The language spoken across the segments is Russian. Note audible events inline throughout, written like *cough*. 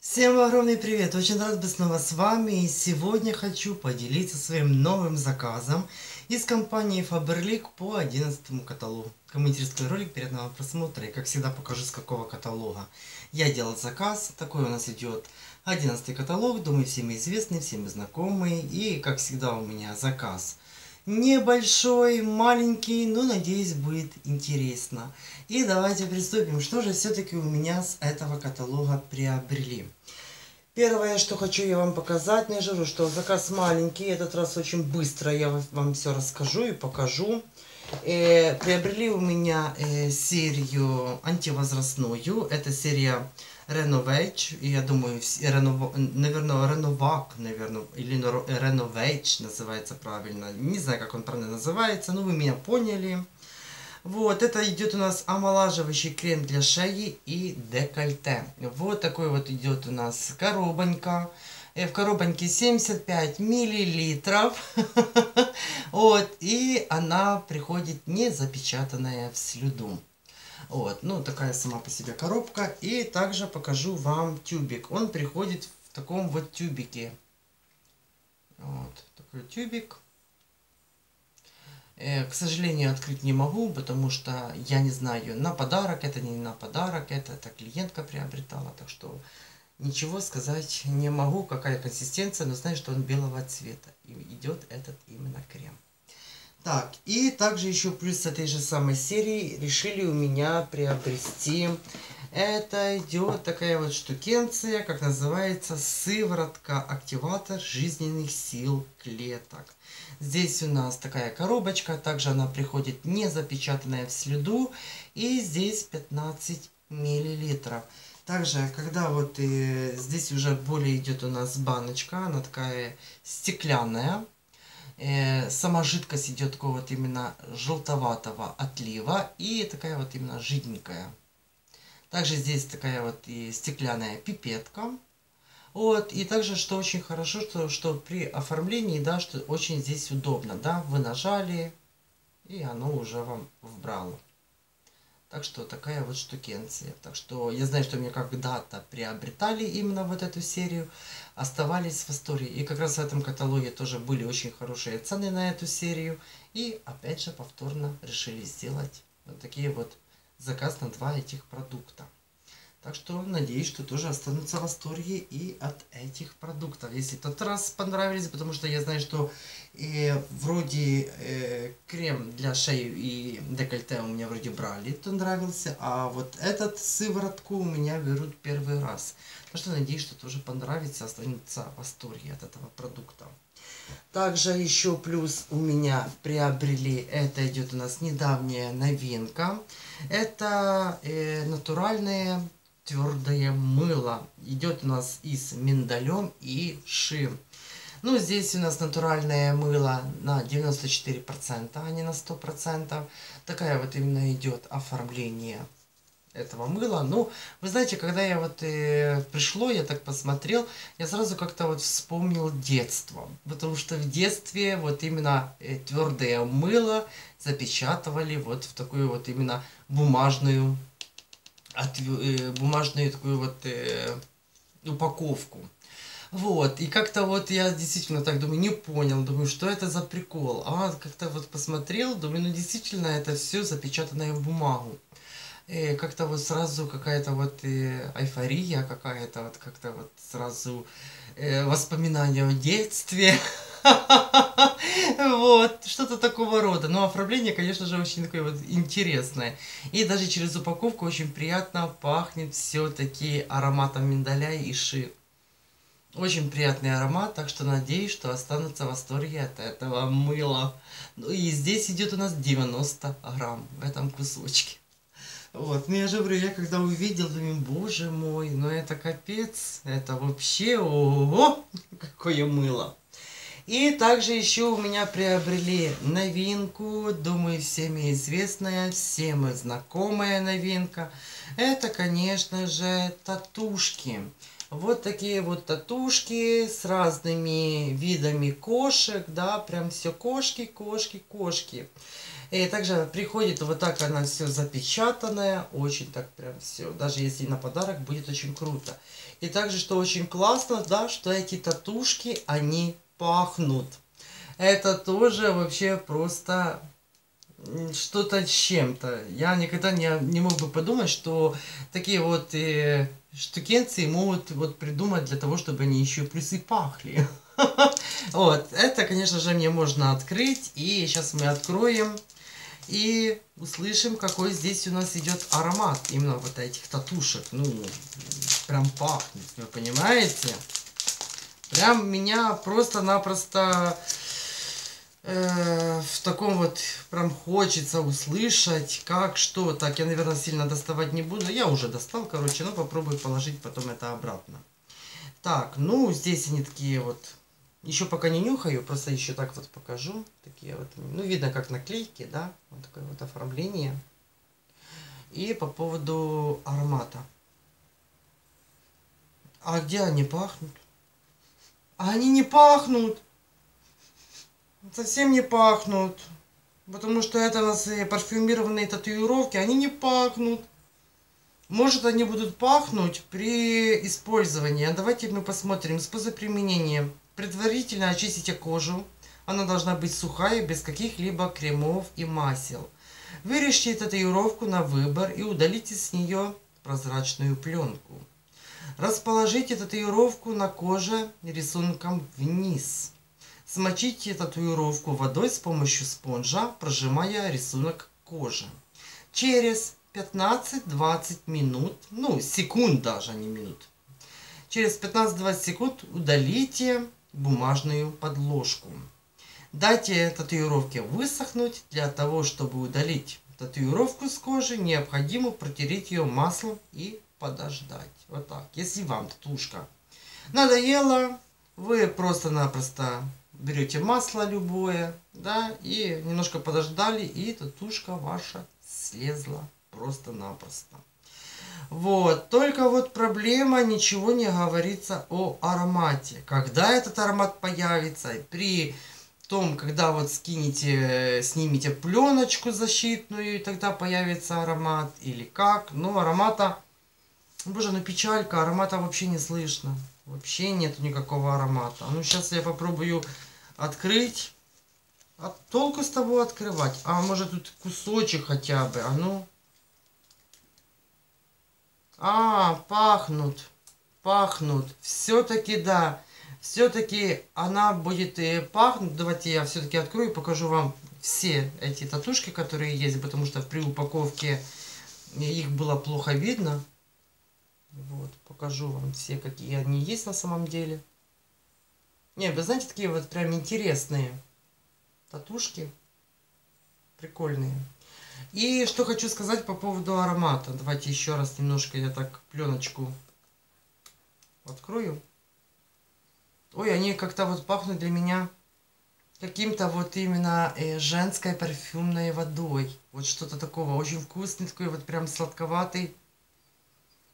Всем огромный привет! Очень рад быть снова с вами. И сегодня хочу поделиться своим новым заказом из компании Faberlic по 11 каталогу. Кому интересный ролик, приятного просмотра. И как всегда покажу с какого каталога. Я делал заказ. Такой у нас идет 11 каталог. Думаю, всем известный, всем знакомый. И как всегда у меня заказ небольшой, маленький, но надеюсь будет интересно. И давайте приступим. Что же все-таки у меня с этого каталога приобрели? Первое, что хочу я вам показать, не что заказ маленький, этот раз очень быстро я вам все расскажу и покажу. Э, приобрели у меня э, серию антивозрастную, это серия Renovage, я думаю, Renov... наверное, Renovak, наверное, или Renovage называется правильно. Не знаю, как он правильно называется, но вы меня поняли. Вот, это идет у нас омолаживающий крем для шеи и декольте. Вот такой вот идет у нас коробонька. Э, в коробоньке 75 миллилитров. *laughs* Вот, и она приходит не запечатанная в слюду. Вот, ну такая сама по себе коробка. И также покажу вам тюбик. Он приходит в таком вот тюбике. Вот, такой тюбик. Э, к сожалению, открыть не могу, потому что я не знаю, на подарок это, не на подарок это, это клиентка приобретала, так что ничего сказать не могу, какая консистенция, но знаю, что он белого цвета. И идет этот именно крем. Так, и также еще плюс этой же самой серии решили у меня приобрести. Это идет такая вот штукенция, как называется, сыворотка-активатор жизненных сил клеток. Здесь у нас такая коробочка, также она приходит не запечатанная в следу. И здесь 15 миллилитров. Также, когда вот и здесь уже более идет у нас баночка, она такая стеклянная. Э, сама жидкость идет такого вот именно желтоватого отлива и такая вот именно жиденькая. Также здесь такая вот и стеклянная пипетка. Вот, и также, что очень хорошо, что, что при оформлении, да, что очень здесь удобно, да, вы нажали, и оно уже вам вбрало. Так что такая вот штукенция. Так что я знаю, что мне когда-то приобретали именно вот эту серию, оставались в истории. И как раз в этом каталоге тоже были очень хорошие цены на эту серию. И опять же повторно решили сделать вот такие вот заказ на два этих продукта. Так что надеюсь, что тоже останутся в восторге и от этих продуктов. Если тот раз понравились, потому что я знаю, что э, вроде э, крем для шеи и декольте у меня вроде брали, то нравился. А вот этот сыворотку у меня берут первый раз. Так что надеюсь, что тоже понравится, останется в восторге от этого продукта. Также еще плюс у меня приобрели, это идет у нас недавняя новинка. Это э, натуральные твердое мыло. Идет у нас и с миндалем и ши. Ну, здесь у нас натуральное мыло на 94%, а не на 100%. Такая вот именно идет оформление этого мыла. Ну, вы знаете, когда я вот э, пришло, я так посмотрел, я сразу как-то вот вспомнил детство. Потому что в детстве вот именно э, твердое мыло запечатывали вот в такую вот именно бумажную от, э, бумажную такую вот э, упаковку. Вот, и как-то вот я действительно так думаю, не понял, думаю, что это за прикол. А как-то вот посмотрел, думаю, ну действительно это все запечатанное в бумагу. И как-то вот сразу какая-то вот э, эйфория какая-то, вот как-то вот сразу э, воспоминания о детстве. *laughs* *laughs* Вот, что-то такого рода. Но оформление, конечно же, очень такое вот интересное. И даже через упаковку очень приятно пахнет все-таки ароматом миндаля и ши. Очень приятный аромат, так что надеюсь, что останутся в восторге от этого мыла. Ну и здесь идет у нас 90 грамм в этом кусочке. Вот, ну я же говорю, я когда увидел, думаю, боже мой, ну это капец, это вообще, ого, *laughs* какое мыло. И также еще у меня приобрели новинку, думаю, всеми известная, всем знакомая новинка. Это, конечно же, татушки. Вот такие вот татушки с разными видами кошек, да, прям все кошки, кошки, кошки. И также приходит вот так она все запечатанная, очень так прям все, даже если на подарок будет очень круто. И также, что очень классно, да, что эти татушки, они пахнут. Это тоже вообще просто что-то с чем-то. Я никогда не, не мог бы подумать, что такие вот э, штукенции могут вот придумать для того, чтобы они еще плюс и пахли. *laughs* Вот, это, конечно же, мне можно открыть. И сейчас мы откроем и услышим, какой здесь у нас идет аромат именно вот этих татушек. Ну, прям пахнет, вы понимаете? Прям меня просто-напросто э, в таком вот прям хочется услышать, как, что. Так, я, наверное, сильно доставать не буду. Я уже достал, короче, но попробую положить потом это обратно. Так, ну, здесь они такие вот еще пока не нюхаю, просто еще так вот покажу. Такие вот, ну, видно как наклейки, да, вот такое вот оформление. И по поводу аромата. А где они пахнут? А они не пахнут. Совсем не пахнут. Потому что это у нас парфюмированные татуировки, они не пахнут. Может они будут пахнуть при использовании. А давайте мы посмотрим способ применения. Предварительно очистите кожу. Она должна быть сухая, без каких-либо кремов и масел. Вырежьте татуировку на выбор и удалите с нее прозрачную пленку. Расположите татуировку на коже рисунком вниз. Смочите татуировку водой с помощью спонжа, прожимая рисунок кожи. Через 15-20 минут, ну секунд даже, а не минут. Через 15-20 секунд удалите бумажную подложку. Дайте татуировке высохнуть. Для того, чтобы удалить татуировку с кожи, необходимо протереть ее маслом и подождать. Вот так. Если вам татушка надоела, вы просто-напросто берете масло любое, да, и немножко подождали, и татушка ваша слезла просто-напросто. Вот, только вот проблема, ничего не говорится о аромате. Когда этот аромат появится, при том, когда вот скинете, снимете пленочку защитную, и тогда появится аромат, или как, но аромата, боже, ну печалька, аромата вообще не слышно. Вообще нет никакого аромата. Ну, сейчас я попробую открыть. А толку с того открывать? А может тут кусочек хотя бы? А ну... А, пахнут, пахнут. Все-таки да. Все-таки она будет и пахнуть. Давайте я все-таки открою и покажу вам все эти татушки, которые есть, потому что при упаковке их было плохо видно. Вот, покажу вам все, какие они есть на самом деле. Не, вы знаете, такие вот прям интересные татушки. Прикольные. И что хочу сказать по поводу аромата. Давайте еще раз немножко я так пленочку открою. Ой, они как-то вот пахнут для меня каким-то вот именно э, женской парфюмной водой. Вот что-то такого очень вкусный, такой вот прям сладковатый.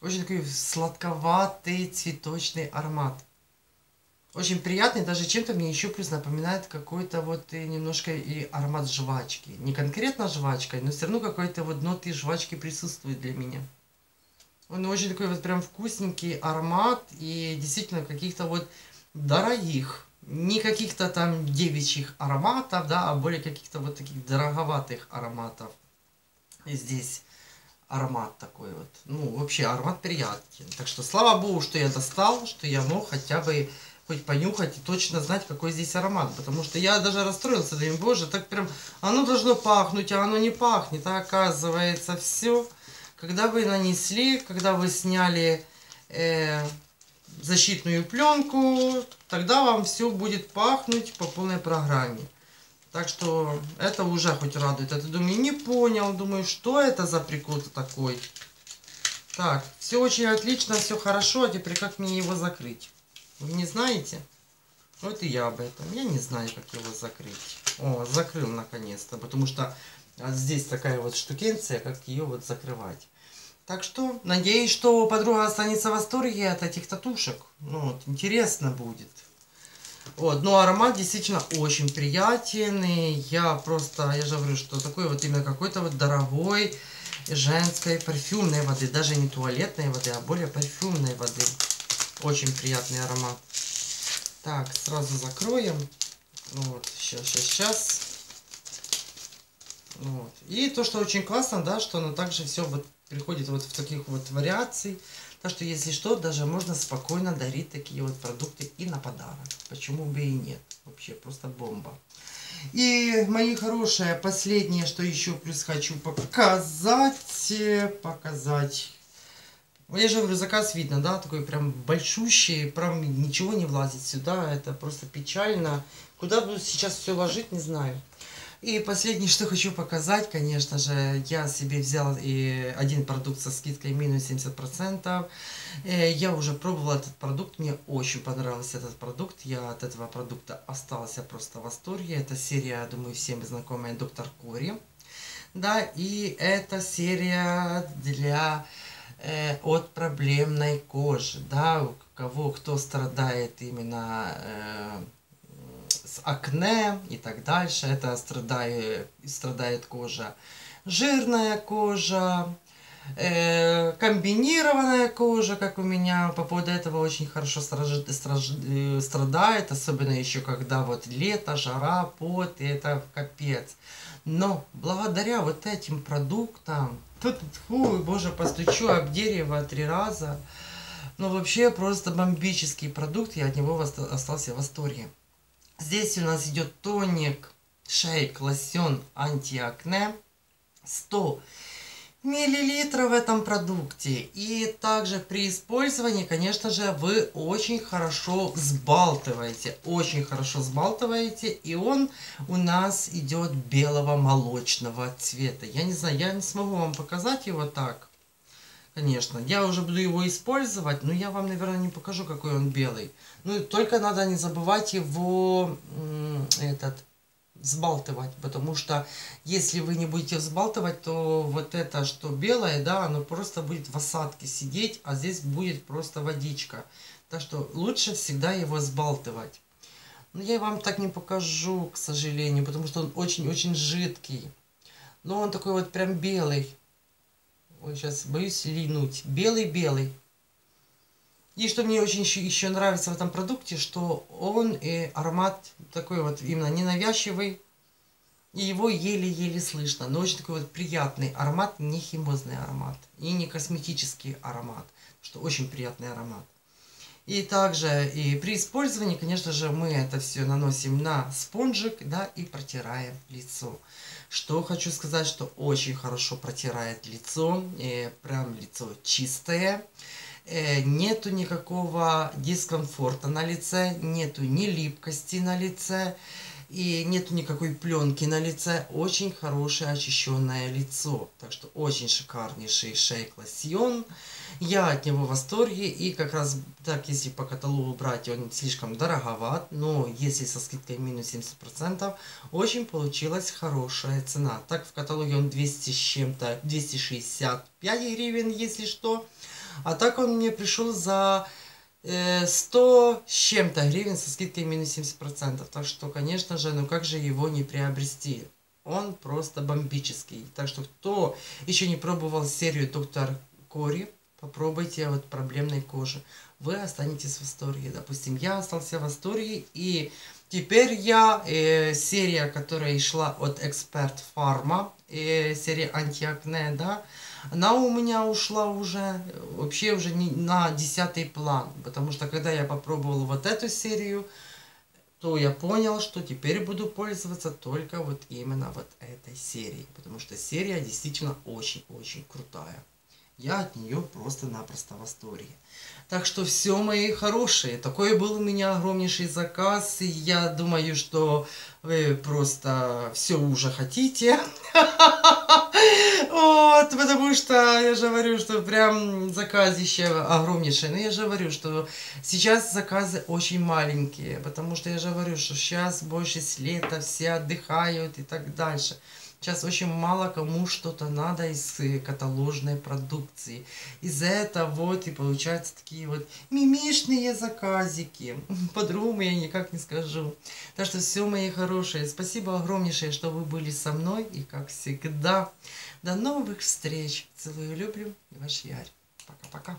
Очень такой сладковатый цветочный аромат. Очень приятный, даже чем-то мне еще плюс напоминает какой-то вот и немножко и аромат жвачки. Не конкретно жвачкой, но все равно какой-то вот ноты жвачки присутствует для меня. Он очень такой вот прям вкусненький аромат и действительно каких-то вот дорогих, не каких-то там девичьих ароматов, да, а более каких-то вот таких дороговатых ароматов. Здесь аромат такой вот. Ну, вообще аромат приятный. Так что слава богу, что я достал, что я мог хотя бы хоть понюхать и точно знать, какой здесь аромат. Потому что я даже расстроился, думаю, боже, так прям, оно должно пахнуть, а оно не пахнет. А оказывается, все. Когда вы нанесли, когда вы сняли э, защитную пленку, тогда вам все будет пахнуть по полной программе. Так что это уже хоть радует. Это думаю, не понял, думаю, что это за прикол-то такой. Так, все очень отлично, все хорошо, а теперь как мне его закрыть? Вы не знаете? Вот и я об этом. Я не знаю, как его закрыть. О, закрыл наконец-то, потому что а, здесь такая вот штукенция, как ее вот закрывать. Так что, надеюсь, что подруга останется в восторге от этих татушек. Ну, вот, интересно будет. Вот, но аромат действительно очень приятен. И я просто, я же говорю, что такой вот именно какой-то вот дорогой женской парфюмной воды. Даже не туалетной воды, а более парфюмной воды. Очень приятный аромат. Так, сразу закроем. Вот, сейчас, сейчас, сейчас. Вот. И то, что очень классно, да, что оно также все вот приходит вот в таких вот вариаций. Так что, если что, даже можно спокойно дарить такие вот продукты и на подарок. Почему бы и нет? Вообще просто бомба. И, мои хорошие, последнее, что еще плюс хочу показать, показать ну, я же говорю, заказ видно, да, такой прям большущий, прям ничего не влазит сюда, это просто печально. Куда буду сейчас все ложить, не знаю. И последнее, что хочу показать, конечно же, я себе взял и один продукт со скидкой минус 70%. Э, я уже пробовала этот продукт, мне очень понравился этот продукт. Я от этого продукта остался просто в восторге. Это серия, думаю, всем знакомая Доктор Кори. Да, и это серия для э, от проблемной кожи, да, у кого кто страдает именно э, с акне и так дальше, это страдает, страдает кожа, жирная кожа, э, комбинированная кожа, как у меня, по поводу этого очень хорошо стражд, стражд, э, страдает, особенно еще когда вот лето, жара, пот, и это капец. Но благодаря вот этим продуктам, Тут, фу, боже, постучу об дерево три раза. Но вообще просто бомбический продукт, я от него остался в восторге. Здесь у нас идет тоник, шейк, лосьон, антиакне. 100 миллилитров в этом продукте. И также при использовании, конечно же, вы очень хорошо взбалтываете. Очень хорошо взбалтываете. И он у нас идет белого молочного цвета. Я не знаю, я не смогу вам показать его так. Конечно, я уже буду его использовать, но я вам, наверное, не покажу, какой он белый. Ну, только надо не забывать его, этот, взбалтывать, потому что если вы не будете взбалтывать, то вот это, что белое, да, оно просто будет в осадке сидеть, а здесь будет просто водичка. Так что лучше всегда его взбалтывать. Но я вам так не покажу, к сожалению, потому что он очень-очень жидкий. Но он такой вот прям белый. Ой, сейчас боюсь линуть. Белый-белый. И что мне очень еще, еще нравится в этом продукте, что он и аромат такой вот именно ненавязчивый, и его еле-еле слышно, но очень такой вот приятный аромат, не химозный аромат и не косметический аромат, что очень приятный аромат. И также и при использовании, конечно же, мы это все наносим на спонжик, да, и протираем лицо. Что хочу сказать, что очень хорошо протирает лицо, и прям лицо чистое. Э, нету никакого дискомфорта на лице, нету ни липкости на лице, и нету никакой пленки на лице. Очень хорошее очищенное лицо. Так что очень шикарнейший шейк лосьон. Я от него в восторге. И как раз так, если по каталогу брать, он слишком дороговат. Но если со скидкой минус 70%, очень получилась хорошая цена. Так в каталоге он 200 с чем-то, 265 гривен, если что. А так он мне пришел за 100 с чем-то гривен со скидкой минус 70%. Так что, конечно же, ну как же его не приобрести? Он просто бомбический. Так что, кто еще не пробовал серию Доктор Кори, попробуйте вот проблемной кожи. Вы останетесь в восторге. Допустим, я остался в восторге и Теперь я, э, серия, которая шла от Эксперт Фарма, э, серия антиакне, да, она у меня ушла уже вообще уже не на десятый план. Потому что когда я попробовал вот эту серию, то я понял, что теперь буду пользоваться только вот именно вот этой серией. Потому что серия действительно очень-очень крутая. Я от нее просто-напросто в восторге. Так что все, мои хорошие. Такой был у меня огромнейший заказ. И я думаю, что вы просто все уже хотите. *laughs* Вот, потому что я же говорю, что прям заказище огромнейшее. Но я же говорю, что сейчас заказы очень маленькие, потому что я же говорю, что сейчас больше с лета все отдыхают и так дальше. Сейчас очень мало кому что-то надо из э, каталожной продукции. Из-за этого вот и получаются такие вот мимишные заказики. *laughs* По-другому я никак не скажу. Так что все, мои хорошие, спасибо огромнейшее, что вы были со мной. И как всегда, до новых встреч. Целую, люблю. Ваш Ярь. Пока-пока.